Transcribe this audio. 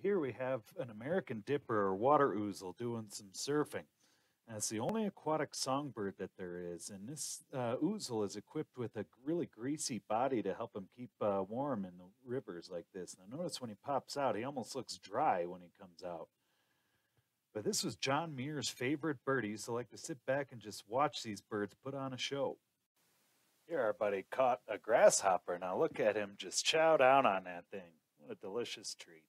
here we have an American dipper or water ouzel doing some surfing. And it's the only aquatic songbird that there is. And this uh, ouzel is equipped with a really greasy body to help him keep uh, warm in the rivers like this. Now, notice when he pops out, he almost looks dry when he comes out. But this was John Muir's favorite bird. He used to like to sit back and just watch these birds put on a show. Here, our buddy caught a grasshopper. Now, look at him just chow down on that thing. What a delicious treat.